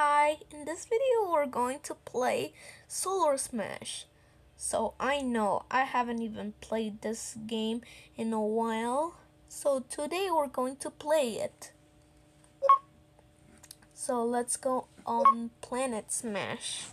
Hi, in this video we're going to play Solar Smash. So I know I haven't even played this game in a while. So today we're going to play it. So let's go on Planet Smash.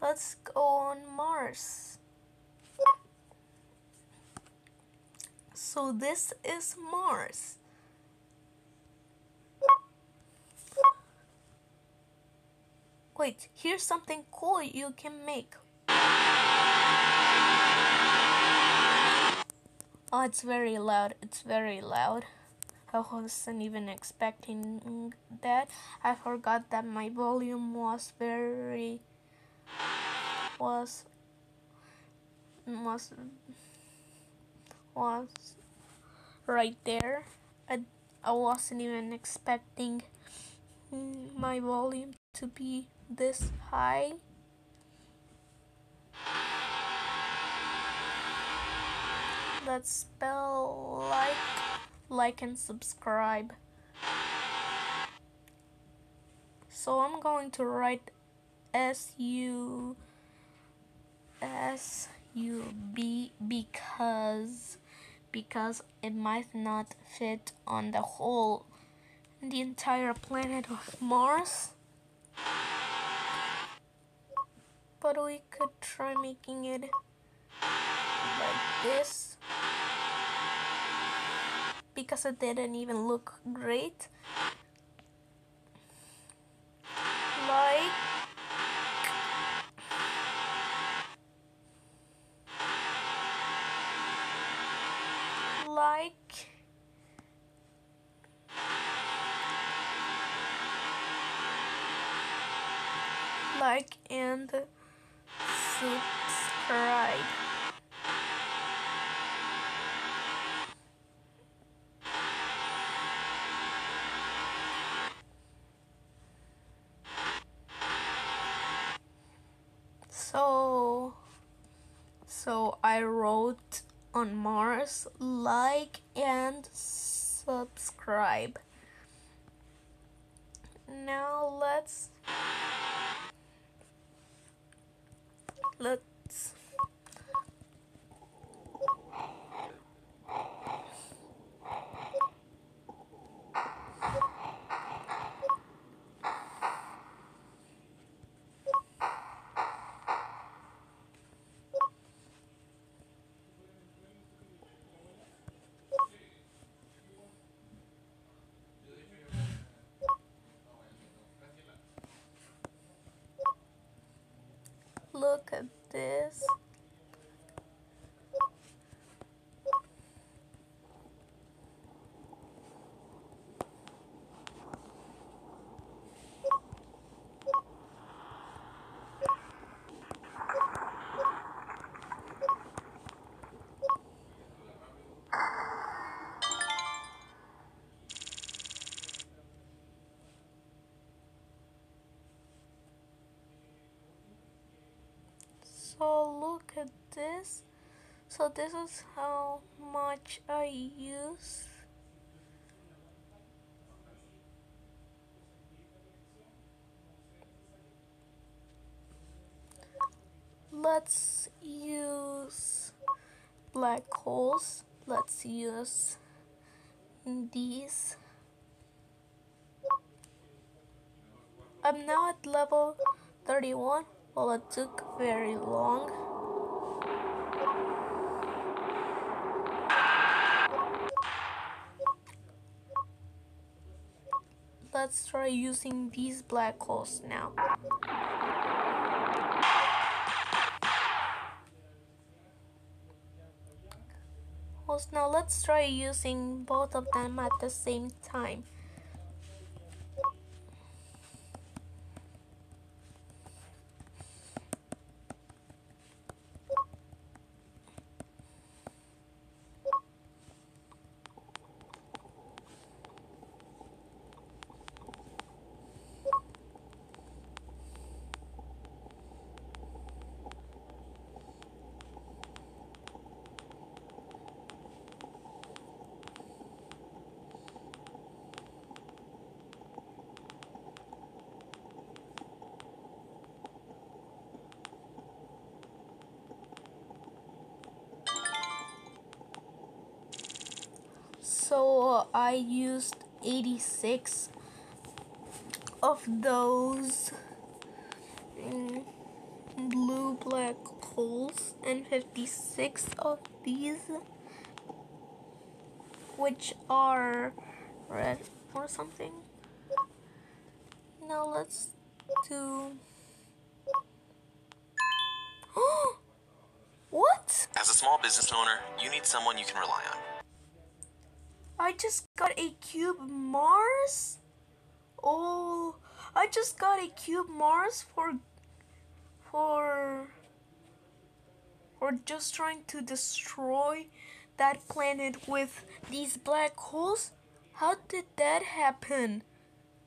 Let's go on Mars. So this is Mars. Wait, here's something cool you can make. Oh, it's very loud. It's very loud. I wasn't even expecting that. I forgot that my volume was very was was was right there. I, I wasn't even expecting mm, my volume to be this high. Let's spell like, like and subscribe. So I'm going to write S U S U B because because it might not fit on the whole the entire planet of Mars. But we could try making it like this because it didn't even look great. Like? Like and subscribe. So so I wrote on Mars like and subscribe. Now let's let's look at this so look at this. So this is how much I use. Let's use black holes. Let's use these. I'm now at level 31 well, it took very long. Let's try using these black holes now. Now let's try using both of them at the same time. So I used 86 of those mm, blue black holes and 56 of these which are red or something. Now let's do What? As a small business owner, you need someone you can rely on. I just got a cube Mars? Oh, I just got a cube Mars for for for just trying to destroy that planet with these black holes? How did that happen?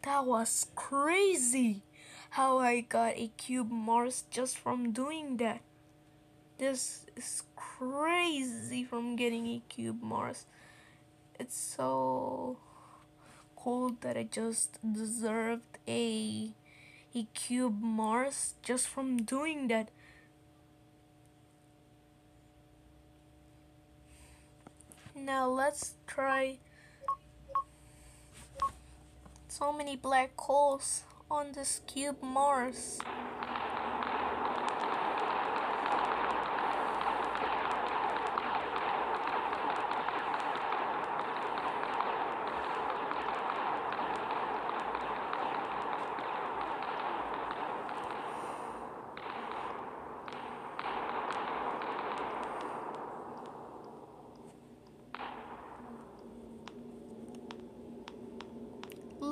That was crazy. How I got a cube Mars just from doing that. This is crazy from getting a cube Mars. It's so cold that I just deserved a a cube Mars just from doing that. Now let's try so many black holes on this cube Mars.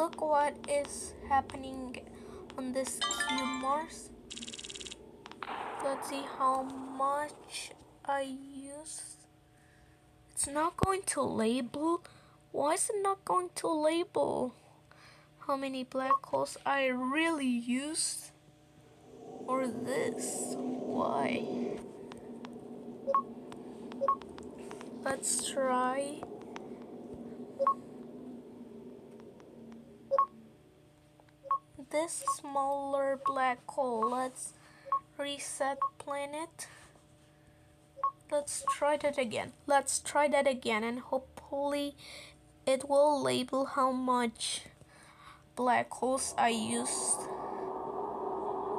Look what is happening on this cube Mars. Let's see how much I use. It's not going to label. Why is it not going to label how many black holes I really used? Or this? Why? Let's try this smaller black hole. Let's reset planet. Let's try that again. Let's try that again and hopefully it will label how much black holes I used.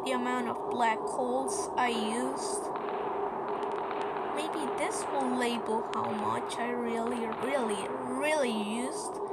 The amount of black holes I used. Maybe this will label how much I really, really, really used.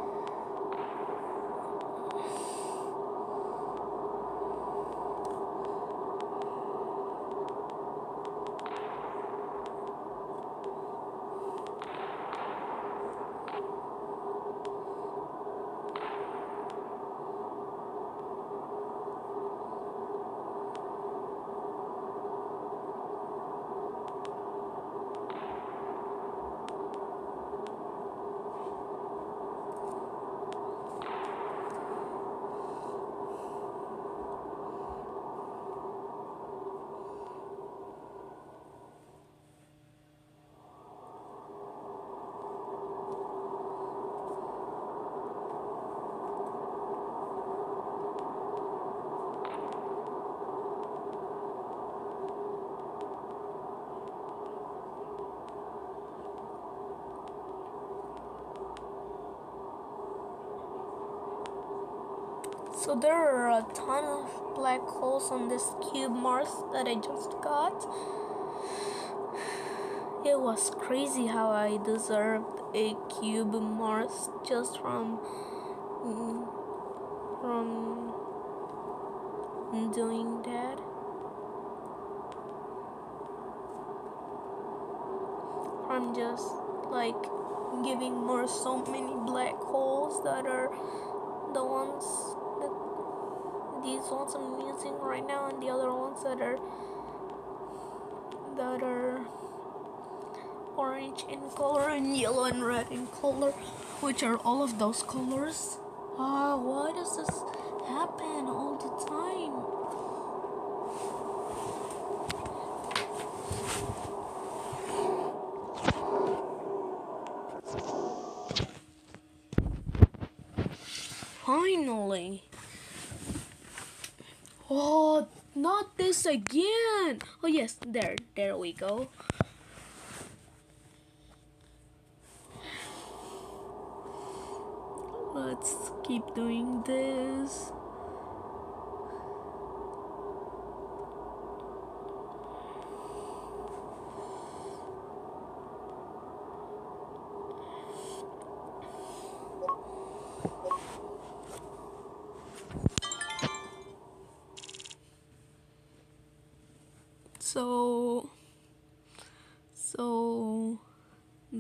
So there are a ton of black holes on this cube Mars that I just got. It was crazy how I deserved a cube Mars just from mm, from doing that. From just like giving Mars so many black holes that are the ones these ones I'm using right now and the other ones that are that are orange in color and yellow and red in color which are all of those colors. Ah uh, why does this happen all the time? Finally Oh, not this again. Oh, yes, there, there we go. Let's keep doing this.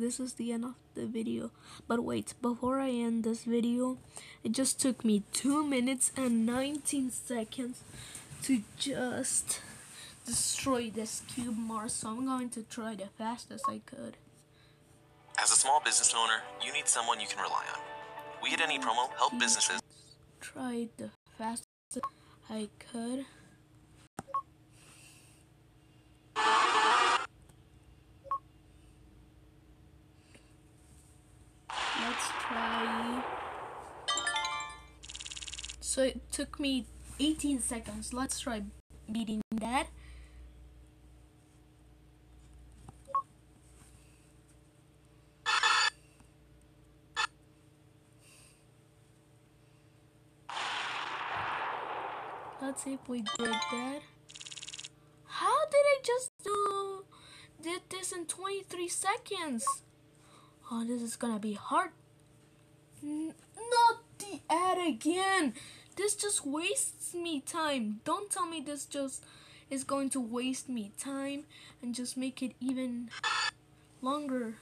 This is the end of the video. But wait, before I end this video, it just took me 2 minutes and 19 seconds to just destroy this cube Mars. So I'm going to try the fastest I could. As a small business owner, you need someone you can rely on. We at Any Promo help businesses. Tried the fastest I could. So it took me 18 seconds. Let's try beating that. Let's see if we break that. How did I just do did this in 23 seconds? Oh, this is gonna be hard. N- not the ad again. This just wastes me time. Don't tell me this just is going to waste me time and just make it even longer.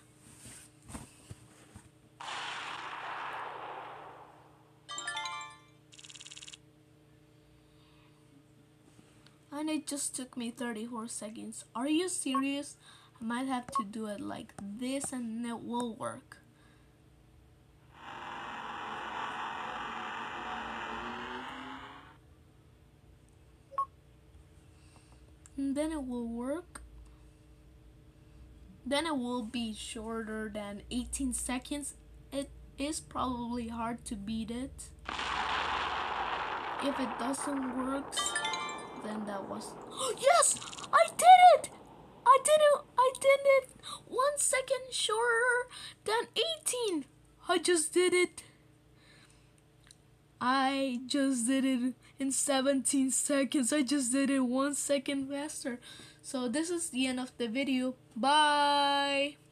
And it just took me 34 seconds. Are you serious? I might have to do it like this and it will work. Then it will work. Then it will be shorter than 18 seconds. It is probably hard to beat it. If it doesn't work, then that was yes! I did it! I did it! I did it! One second shorter than 18 i just did it. I just did it in 17 seconds. I just did it one second faster. So this is the end of the video. Bye